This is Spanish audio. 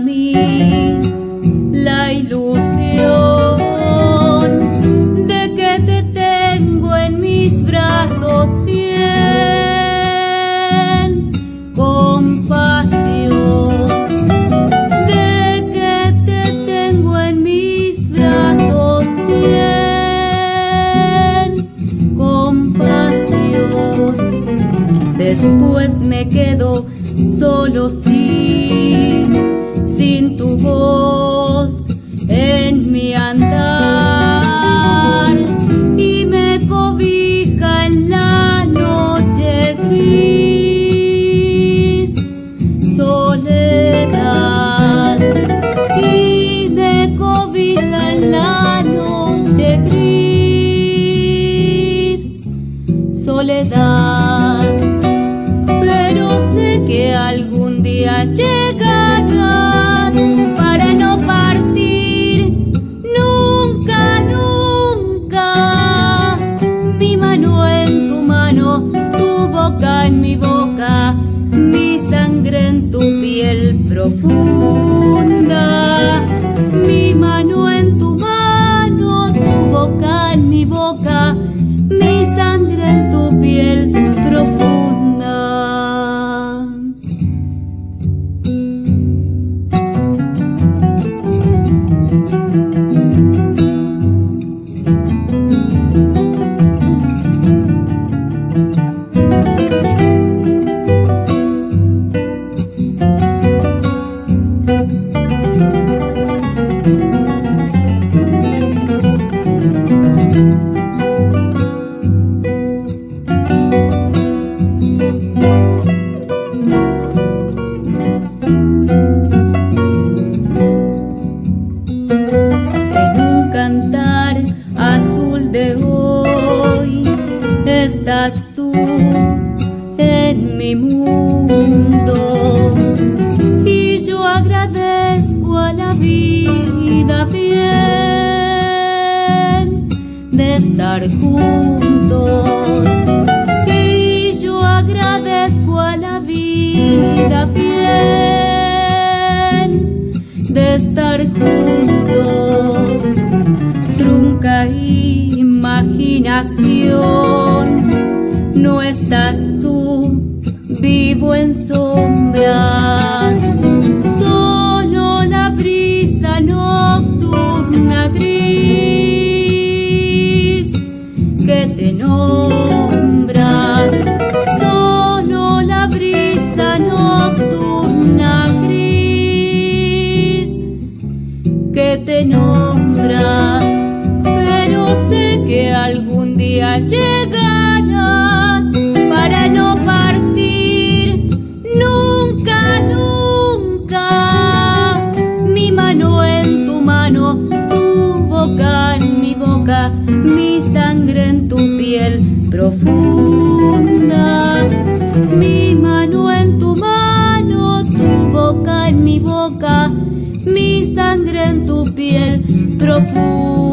mí la ilusión de que te tengo en mis brazos bien con pasión, de que te tengo en mis brazos bien con pasión. Después me quedo solo sin sin tu voz en mi andar y me cobija en la noche gris. Soledad y me cobija en la noche gris. Soledad, pero sé que algún día. mi boca, mi sangre en tu piel profunda. En un cantar azul de hoy, estás. de estar juntos. Y yo agradezco a la vida bien de estar juntos. Trunca imaginación, no estás tú vivo en sombras. te nombra, pero sé que algún día llegarás para no partir nunca, nunca. Mi mano en tu mano, tu boca en mi boca, mi sangre en tu piel profunda. profundo.